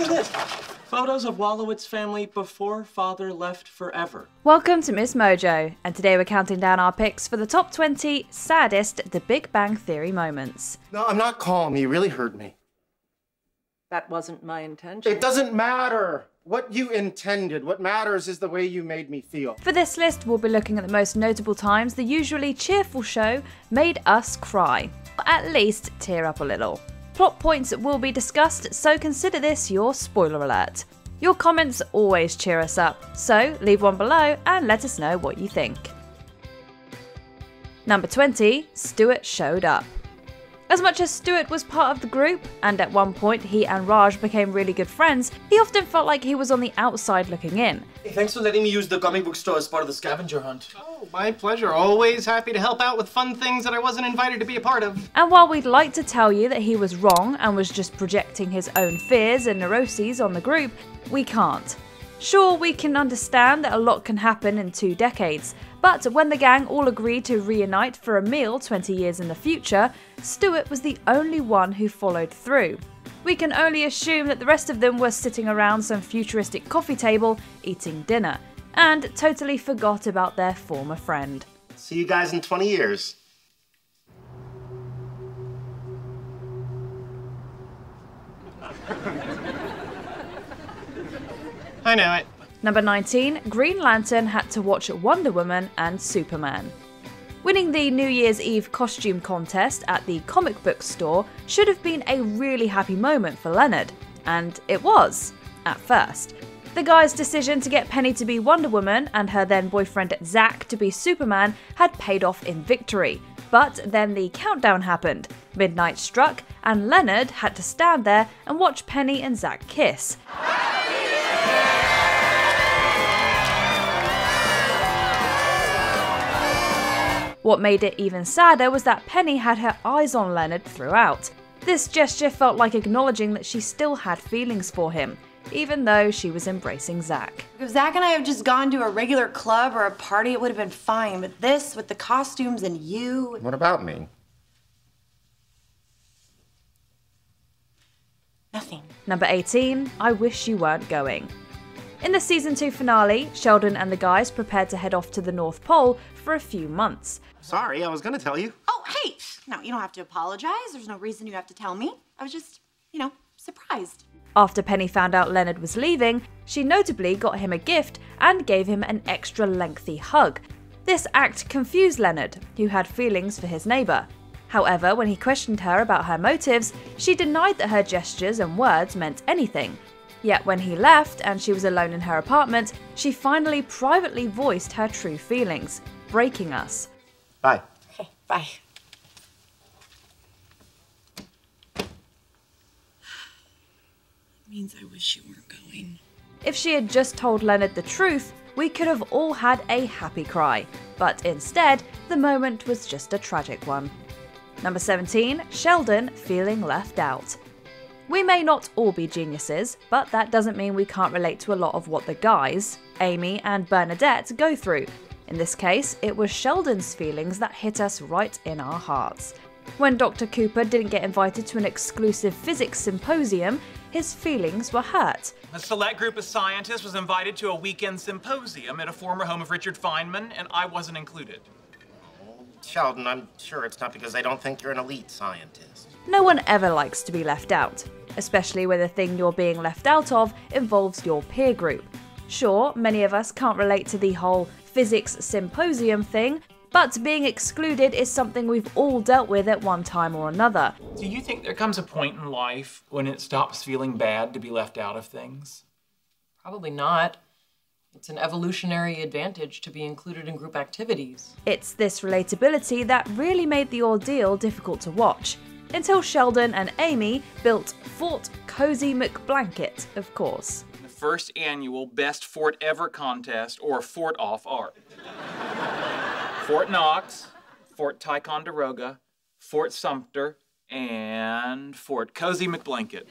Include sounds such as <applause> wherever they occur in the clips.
Look at this. Photos of Wolowitz family before father left forever. Welcome to Ms. Mojo, and today we're counting down our picks for the top 20 saddest The Big Bang Theory moments. No, I'm not calm. You really hurt me. That wasn't my intention. It doesn't matter what you intended. What matters is the way you made me feel. For this list, we'll be looking at the most notable times the usually cheerful show made us cry, or at least tear up a little. Plot points will be discussed, so consider this your spoiler alert. Your comments always cheer us up, so leave one below and let us know what you think. Number 20, Stuart showed up. As much as Stuart was part of the group, and at one point he and Raj became really good friends, he often felt like he was on the outside looking in. Hey, thanks for letting me use the comic book store as part of the scavenger hunt. Oh, my pleasure. Always happy to help out with fun things that I wasn't invited to be a part of. And while we'd like to tell you that he was wrong and was just projecting his own fears and neuroses on the group, we can't. Sure, we can understand that a lot can happen in two decades, but when the gang all agreed to reunite for a meal 20 years in the future, Stuart was the only one who followed through. We can only assume that the rest of them were sitting around some futuristic coffee table eating dinner, and totally forgot about their former friend. See you guys in 20 years. I know it. Number 19, Green Lantern had to watch Wonder Woman and Superman. Winning the New Year's Eve costume contest at the comic book store should have been a really happy moment for Leonard, and it was, at first. The guy's decision to get Penny to be Wonder Woman and her then boyfriend Zack to be Superman had paid off in victory. But then the countdown happened, midnight struck, and Leonard had to stand there and watch Penny and Zack kiss. What made it even sadder was that Penny had her eyes on Leonard throughout. This gesture felt like acknowledging that she still had feelings for him, even though she was embracing Zack. If Zack and I have just gone to a regular club or a party, it would have been fine. But this, with the costumes and you. What about me? Nothing. Number 18, I Wish You Weren't Going. In the season 2 finale, Sheldon and the guys prepared to head off to the North Pole for a few months. Sorry, I was gonna tell you. Oh, hey! No, you don't have to apologize. There's no reason you have to tell me. I was just, you know, surprised. After Penny found out Leonard was leaving, she notably got him a gift and gave him an extra lengthy hug. This act confused Leonard, who had feelings for his neighbour. However, when he questioned her about her motives, she denied that her gestures and words meant anything. Yet when he left and she was alone in her apartment, she finally privately voiced her true feelings, breaking us. Bye. Okay, bye. means I wish you weren't going. If she had just told Leonard the truth, we could have all had a happy cry, but instead, the moment was just a tragic one. Number 17, Sheldon feeling left out. We may not all be geniuses, but that doesn't mean we can't relate to a lot of what the guys, Amy and Bernadette, go through. In this case, it was Sheldon's feelings that hit us right in our hearts. When Dr. Cooper didn't get invited to an exclusive physics symposium, his feelings were hurt. A select group of scientists was invited to a weekend symposium at a former home of Richard Feynman, and I wasn't included. Sheldon, I'm sure it's not because I don't think you're an elite scientist. No one ever likes to be left out, especially when the thing you're being left out of involves your peer group. Sure, many of us can't relate to the whole physics symposium thing, but being excluded is something we've all dealt with at one time or another. Do you think there comes a point in life when it stops feeling bad to be left out of things? Probably not. It's an evolutionary advantage to be included in group activities. It's this relatability that really made the ordeal difficult to watch. Until Sheldon and Amy built Fort Cozy McBlanket, of course. The first annual Best Fort Ever contest, or Fort Off Art. Fort Knox, Fort Ticonderoga, Fort Sumter, and Fort Cozy McBlanket.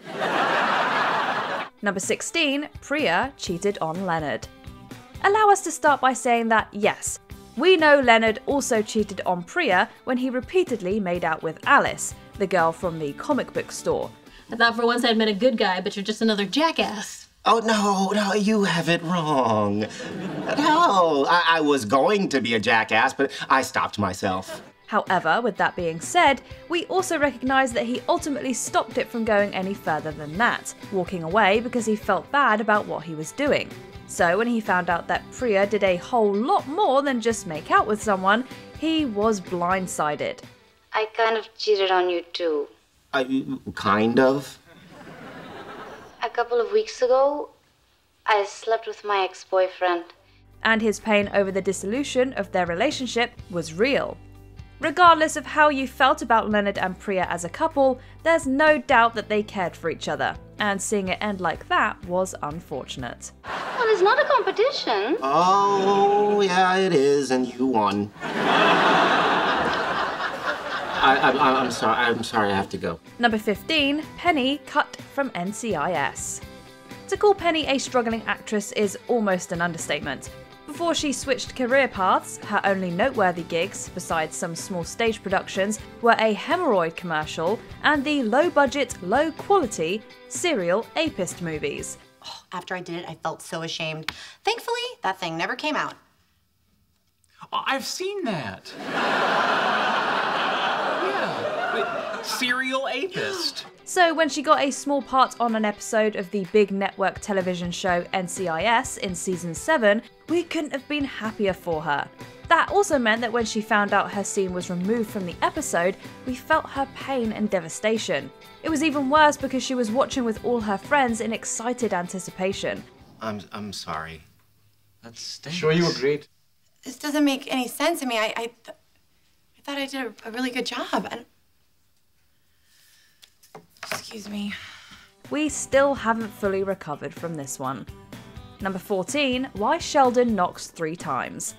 Number 16, Priya cheated on Leonard. Allow us to start by saying that yes, we know Leonard also cheated on Priya when he repeatedly made out with Alice, the girl from the comic book store. I thought for once I'd met a good guy, but you're just another jackass. Oh, no, no, you have it wrong. No, I, I was going to be a jackass, but I stopped myself. However, with that being said, we also recognise that he ultimately stopped it from going any further than that, walking away because he felt bad about what he was doing. So when he found out that Priya did a whole lot more than just make out with someone, he was blindsided. I kind of cheated on you too. I, kind of. A couple of weeks ago, I slept with my ex boyfriend. And his pain over the dissolution of their relationship was real. Regardless of how you felt about Leonard and Priya as a couple, there's no doubt that they cared for each other, and seeing it end like that was unfortunate. Well, it's not a competition. Oh, yeah, it is, and you won. I, I, I'm sorry. I'm sorry. I have to go. Number 15, Penny cut from NCIS. To call Penny a struggling actress is almost an understatement. Before she switched career paths, her only noteworthy gigs, besides some small stage productions, were a hemorrhoid commercial and the low budget, low quality serial Apist movies. Oh, after I did it, I felt so ashamed. Thankfully, that thing never came out. Oh, I've seen that. <laughs> yeah. Serial apist. So, when she got a small part on an episode of the big network television show NCIS in season 7, we couldn't have been happier for her. That also meant that when she found out her scene was removed from the episode, we felt her pain and devastation. It was even worse because she was watching with all her friends in excited anticipation. I'm, I'm sorry. That stinks. Sure you agreed? This doesn't make any sense to me. I, I, th- I thought I did a, a really good job. And... Excuse me. We still haven't fully recovered from this one. Number 14, why Sheldon knocks three times.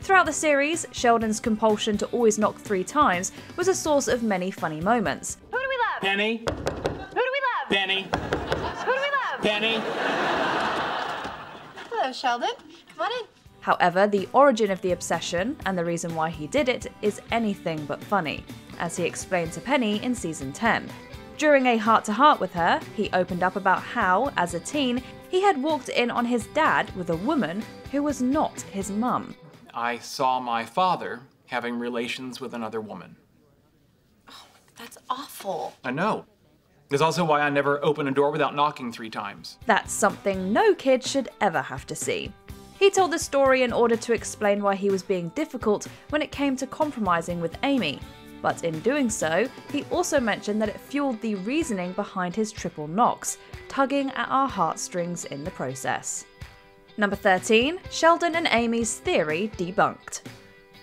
Throughout the series, Sheldon's compulsion to always knock three times was a source of many funny moments. Who do we love? Penny. Who do we love? Penny. Who do we love? Penny. Hello, Sheldon. Come on in. However, the origin of the obsession and the reason why he did it is anything but funny, as he explained to Penny in season 10. During a heart to heart with her, he opened up about how, as a teen, he had walked in on his dad with a woman who was not his mum. I saw my father having relations with another woman. Oh, that's awful. I know. It's also why I never open a door without knocking three times. That's something no kid should ever have to see. He told the story in order to explain why he was being difficult when it came to compromising with Amy, but in doing so, he also mentioned that it fueled the reasoning behind his triple knocks, tugging at our heartstrings in the process. Number 13, Sheldon and Amy's theory debunked.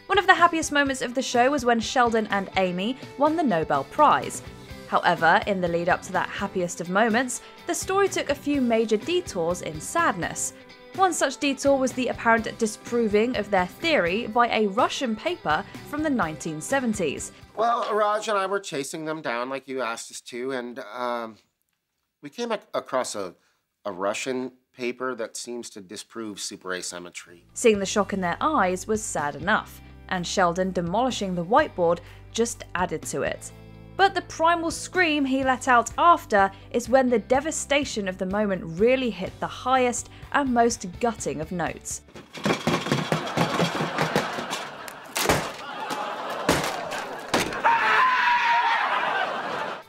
One of the happiest moments of the show was when Sheldon and Amy won the Nobel Prize. However, in the lead up to that happiest of moments, the story took a few major detours in sadness. One such detour was the apparent disproving of their theory by a Russian paper from the 1970s. Well, Raj and I were chasing them down like you asked us to, and um, we came ac- across a, a Russian paper that seems to disprove super superasymmetry. Seeing the shock in their eyes was sad enough, and Sheldon demolishing the whiteboard just added to it. But the primal scream he let out after is when the devastation of the moment really hit the highest and most gutting of notes.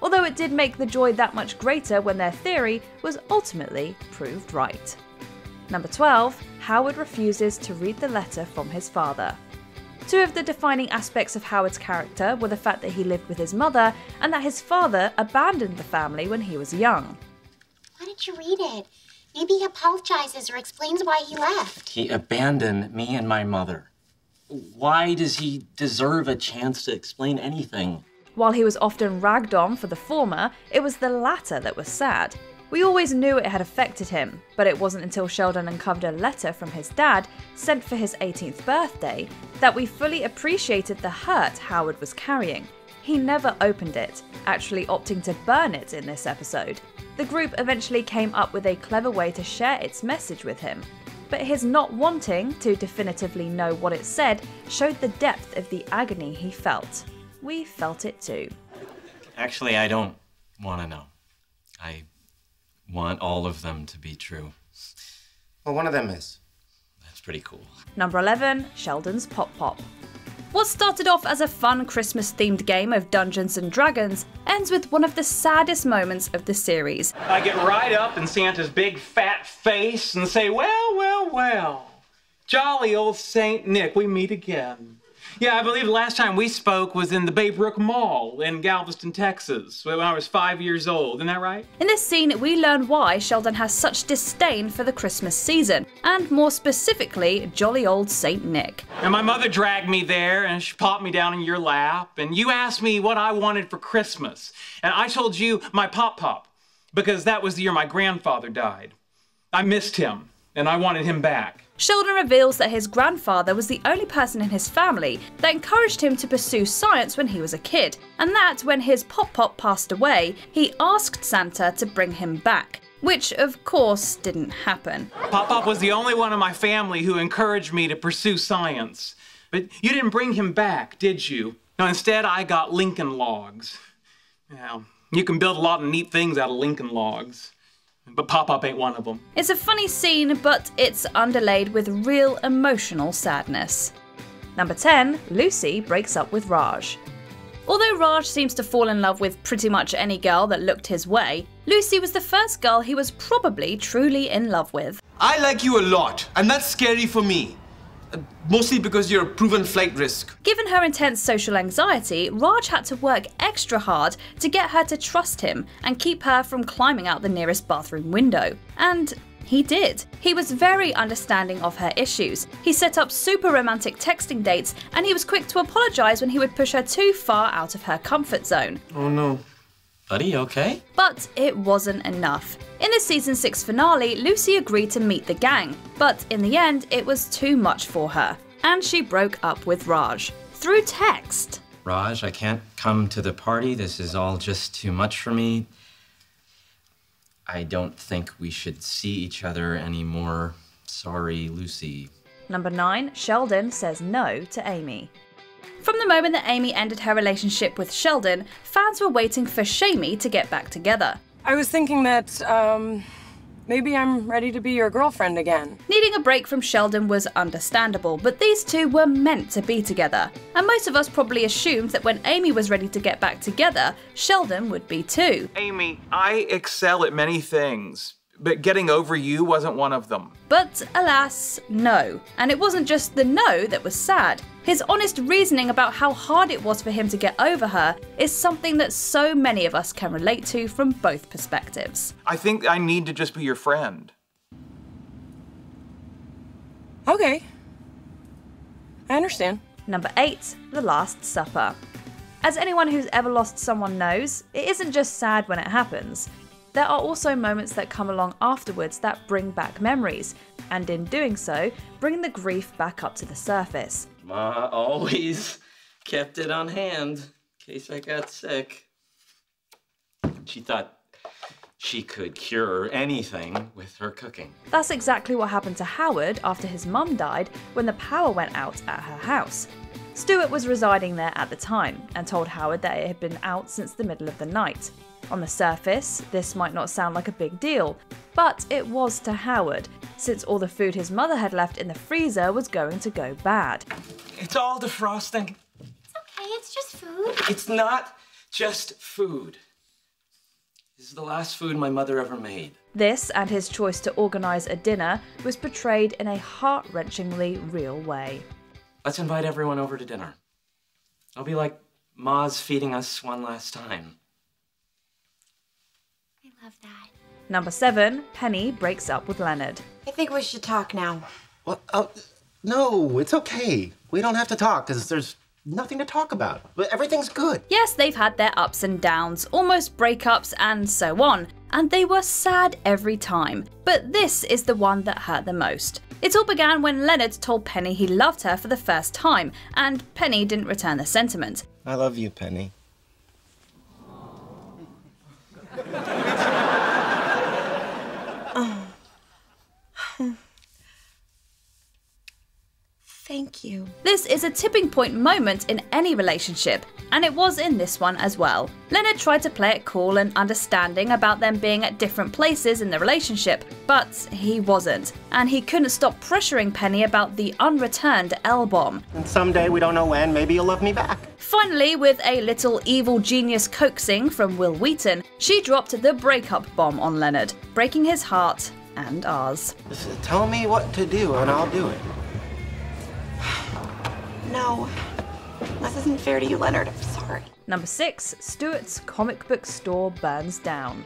Although it did make the joy that much greater when their theory was ultimately proved right. Number 12, Howard refuses to read the letter from his father. Two of the defining aspects of Howard's character were the fact that he lived with his mother and that his father abandoned the family when he was young. Why didn't you read it? Maybe he apologizes or explains why he left. He abandoned me and my mother. Why does he deserve a chance to explain anything? While he was often ragged on for the former, it was the latter that was sad. We always knew it had affected him, but it wasn't until Sheldon uncovered a letter from his dad, sent for his 18th birthday, that we fully appreciated the hurt Howard was carrying. He never opened it, actually opting to burn it in this episode. The group eventually came up with a clever way to share its message with him, but his not wanting to definitively know what it said showed the depth of the agony he felt. We felt it too. Actually, I don't want to know. I want all of them to be true. Well, one of them is. That's pretty cool. Number 11, Sheldon's Pop Pop. What started off as a fun Christmas themed game of Dungeons and Dragons ends with one of the saddest moments of the series. I get right up in Santa's big fat face and say, Well, well, well, jolly old Saint Nick, we meet again. Yeah, I believe the last time we spoke was in the Baybrook Mall in Galveston, Texas, when I was five years old. Isn't that right? In this scene, we learn why Sheldon has such disdain for the Christmas season, and more specifically, jolly old Saint Nick. And my mother dragged me there and she popped me down in your lap, and you asked me what I wanted for Christmas. And I told you my Pop Pop, because that was the year my grandfather died. I missed him, and I wanted him back. Sheldon reveals that his grandfather was the only person in his family that encouraged him to pursue science when he was a kid, and that when his Pop Pop passed away, he asked Santa to bring him back. Which, of course, didn't happen. Pop Pop was the only one in my family who encouraged me to pursue science. But you didn't bring him back, did you? No, instead, I got Lincoln logs. Now, you can build a lot of neat things out of Lincoln logs. But Pop Up ain't one of them. It's a funny scene, but it's underlaid with real emotional sadness. Number 10, Lucy breaks up with Raj. Although Raj seems to fall in love with pretty much any girl that looked his way, Lucy was the first girl he was probably truly in love with. I like you a lot, and that's scary for me. Mostly because you're a proven flight risk. Given her intense social anxiety, Raj had to work extra hard to get her to trust him and keep her from climbing out the nearest bathroom window. And he did. He was very understanding of her issues. He set up super romantic texting dates, and he was quick to apologise when he would push her too far out of her comfort zone. Oh no. Buddy, okay? But it wasn't enough. In the season 6 finale, Lucy agreed to meet the gang, but in the end, it was too much for her, and she broke up with Raj through text. Raj, I can't come to the party. This is all just too much for me. I don't think we should see each other anymore. Sorry, Lucy. Number 9, Sheldon says no to Amy. From the moment that Amy ended her relationship with Sheldon, fans were waiting for Shamy to get back together. I was thinking that, um, maybe I'm ready to be your girlfriend again. Needing a break from Sheldon was understandable, but these two were meant to be together. And most of us probably assumed that when Amy was ready to get back together, Sheldon would be too. Amy, I excel at many things, but getting over you wasn't one of them. But alas, no. And it wasn't just the no that was sad. His honest reasoning about how hard it was for him to get over her is something that so many of us can relate to from both perspectives. I think I need to just be your friend. Okay. I understand. Number 8, The Last Supper. As anyone who's ever lost someone knows, it isn't just sad when it happens. There are also moments that come along afterwards that bring back memories, and in doing so, bring the grief back up to the surface. Ma always kept it on hand in case I got sick. She thought she could cure anything with her cooking. That's exactly what happened to Howard after his mum died when the power went out at her house. Stuart was residing there at the time and told Howard that it had been out since the middle of the night. On the surface, this might not sound like a big deal, but it was to Howard, since all the food his mother had left in the freezer was going to go bad. It's all defrosting. Okay, it's just food. It's not just food. This is the last food my mother ever made. This and his choice to organise a dinner was portrayed in a heart wrenchingly real way. Let's invite everyone over to dinner. It'll be like Ma's feeding us one last time. I love that. Number 7, Penny breaks up with Leonard. I think we should talk now. Well, oh, no, it's okay. We don't have to talk because there's nothing to talk about. But everything's good. Yes, they've had their ups and downs, almost breakups, and so on, and they were sad every time. But this is the one that hurt the most. It all began when Leonard told Penny he loved her for the first time, and Penny didn't return the sentiment. I love you, Penny. Thank Thank you. This is a tipping point moment in any relationship, and it was in this one as well. Leonard tried to play it cool and understanding about them being at different places in the relationship, but he wasn't, and he couldn't stop pressuring Penny about the unreturned L bomb. And someday, we don't know when, maybe you'll love me back. Finally, with a little evil genius coaxing from Wil Wheaton, she dropped the breakup bomb on Leonard, breaking his heart and ours. Tell me what to do, and I'll do it. No. This isn't fair to you, Leonard. I'm sorry. Number 6. Stuart's comic book store burns down.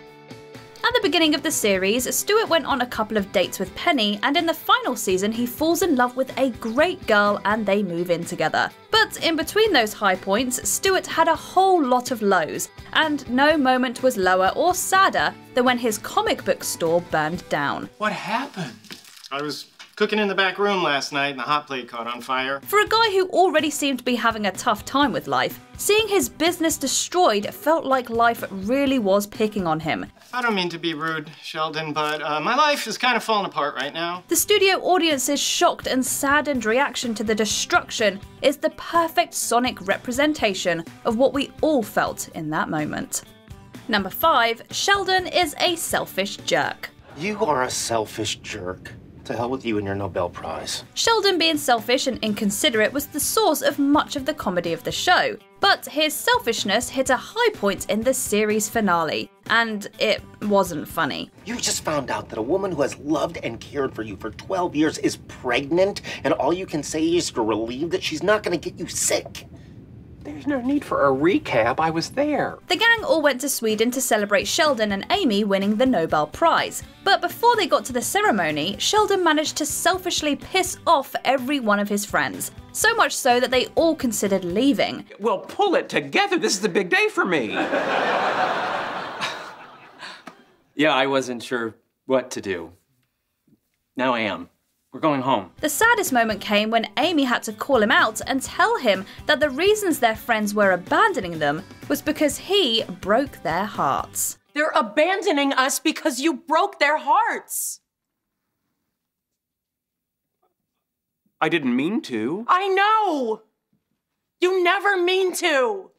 At the beginning of the series, Stuart went on a couple of dates with Penny, and in the final season, he falls in love with a great girl and they move in together. But in between those high points, Stuart had a whole lot of lows, and no moment was lower or sadder than when his comic book store burned down. What happened? I was cooking in the back room last night and the hot plate caught on fire. For a guy who already seemed to be having a tough time with life, seeing his business destroyed felt like life really was picking on him. I don't mean to be rude, Sheldon, but uh, my life is kind of falling apart right now. The studio audience's shocked and saddened reaction to the destruction is the perfect sonic representation of what we all felt in that moment. Number 5. Sheldon is a selfish jerk. You are a selfish jerk. To hell with you and your Nobel Prize. Sheldon being selfish and inconsiderate was the source of much of the comedy of the show, but his selfishness hit a high point in the series finale, and it wasn't funny. You just found out that a woman who has loved and cared for you for 12 years is pregnant, and all you can say is you're relieved that she's not gonna get you sick. There's no need for a recap. I was there. The gang all went to Sweden to celebrate Sheldon and Amy winning the Nobel Prize. But before they got to the ceremony, Sheldon managed to selfishly piss off every one of his friends. So much so that they all considered leaving. Well, pull it together. This is a big day for me. Yeah, I wasn't sure what to do. Now I am. We're going home. The saddest moment came when Amy had to call him out and tell him that the reasons their friends were abandoning them was because he broke their hearts. They're abandoning us because you broke their hearts. I didn't mean to. I know. You never mean to.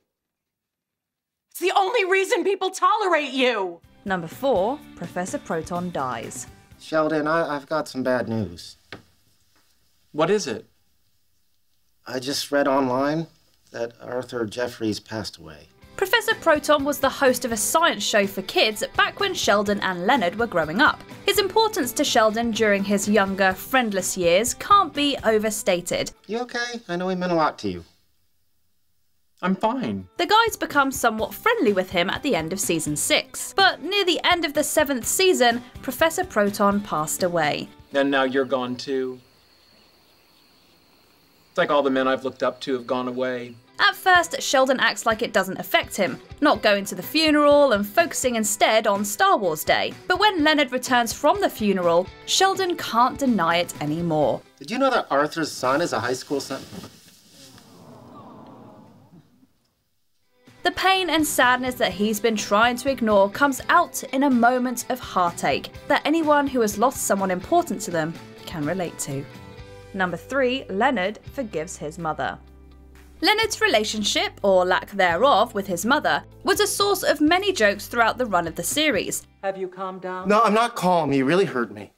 It's the only reason people tolerate you. Number 4. Professor Proton dies. Sheldon, I, I've got some bad news. What is it? I just read online that Arthur Jeffries passed away. Professor Proton was the host of a science show for kids back when Sheldon and Leonard were growing up. His importance to Sheldon during his younger, friendless years can't be overstated. You okay? I know he meant a lot to you. I'm fine. The guys become somewhat friendly with him at the end of season 6. But near the end of the seventh season, Professor Proton passed away. And now you're gone too. It's like all the men I've looked up to have gone away. At first, Sheldon acts like it doesn't affect him, not going to the funeral and focusing instead on Star Wars Day. But when Leonard returns from the funeral, Sheldon can't deny it anymore. Did you know that Arthur's son is a high school son? The pain and sadness that he's been trying to ignore comes out in a moment of heartache that anyone who has lost someone important to them can relate to. Number 3. Leonard forgives his mother. Leonard's relationship, or lack thereof, with his mother was a source of many jokes throughout the run of the series. Have you calmed down? No, I'm not calm. You really hurt me.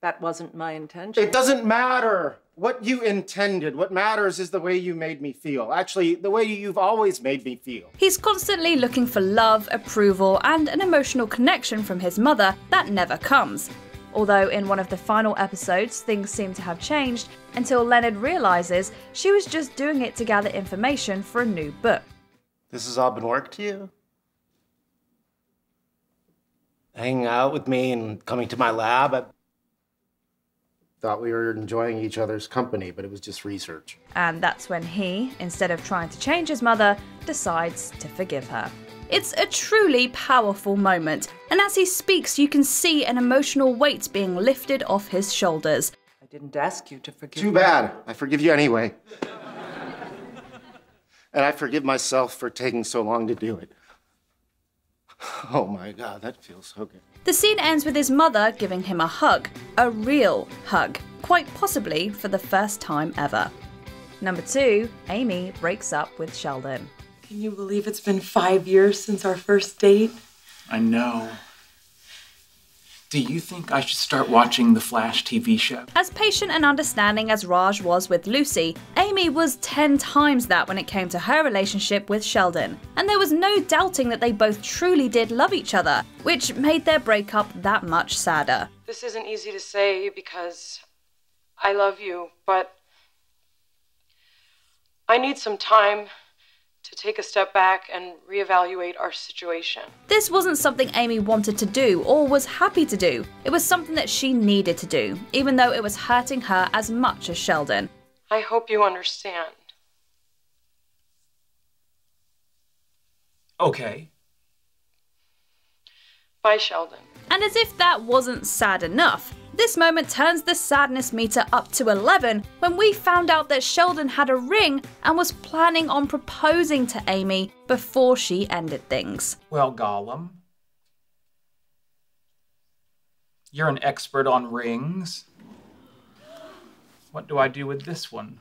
That wasn't my intention. It doesn't matter what you intended. What matters is the way you made me feel. Actually, the way you've always made me feel. He's constantly looking for love, approval, and an emotional connection from his mother that never comes. Although in one of the final episodes, things seem to have changed until Leonard realizes she was just doing it to gather information for a new book. This has all been work to you? Hanging out with me and coming to my lab? I thought we were enjoying each other's company, but it was just research. And that's when he, instead of trying to change his mother, decides to forgive her. It's a truly powerful moment, and as he speaks, you can see an emotional weight being lifted off his shoulders. I didn't ask you to forgive Too me. bad. I forgive you anyway. <laughs> and I forgive myself for taking so long to do it. <laughs> Oh my god, that feels so good. The scene ends with his mother giving him a hug, a real hug, quite possibly for the first time ever. Number two, Amy breaks up with Sheldon. Can you believe it's been five years since our first date? I know. Do you think I should start watching the Flash TV show? As patient and understanding as Raj was with Lucy, Amy was 10 times that when it came to her relationship with Sheldon. And there was no doubting that they both truly did love each other, which made their breakup that much sadder. This isn't easy to say because I love you, but I need some time to take a step back and reevaluate our situation. This wasn't something Amy wanted to do or was happy to do. It was something that she needed to do, even though it was hurting her as much as Sheldon. I hope you understand. Okay. Bye, Sheldon. And as if that wasn't sad enough, this moment turns the sadness meter up to 11 when we found out that Sheldon had a ring and was planning on proposing to Amy before she ended things. Well, Gollum. You're an expert on rings. What do I do with this one?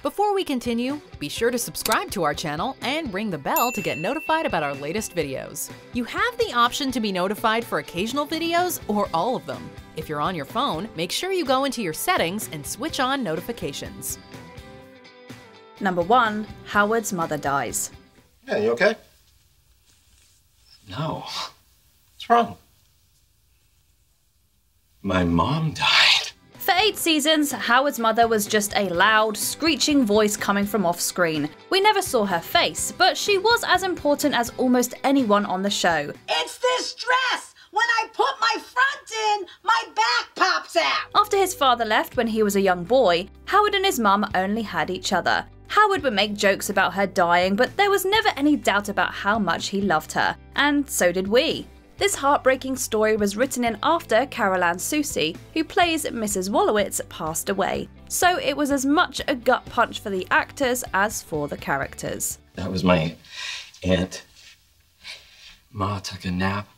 Before we continue, be sure to subscribe to our channel and ring the bell to get notified about our latest videos. You have the option to be notified for occasional videos or all of them. If you're on your phone, make sure you go into your settings and switch on notifications. Number 1 Howard's mother dies. Yeah, you okay? No. What's wrong? My mom died. Eight seasons, Howard's mother was just a loud, screeching voice coming from off screen. We never saw her face, but she was as important as almost anyone on the show. It's this dress! When I put my front in, my back pops out! After his father left when he was a young boy, Howard and his mum only had each other. Howard would make jokes about her dying, but there was never any doubt about how much he loved her, and so did we. This heartbreaking story was written in after Carol Ann Susi, who plays Mrs. Wolowitz, passed away. So it was as much a gut punch for the actors as for the characters. That was my aunt. Ma took a nap.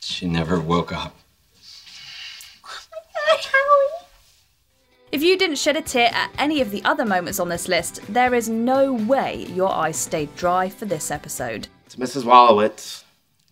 She never woke up. If you didn't shed a tear at any of the other moments on this list, there is no way your eyes stayed dry for this episode. It's Mrs. Wolowitz,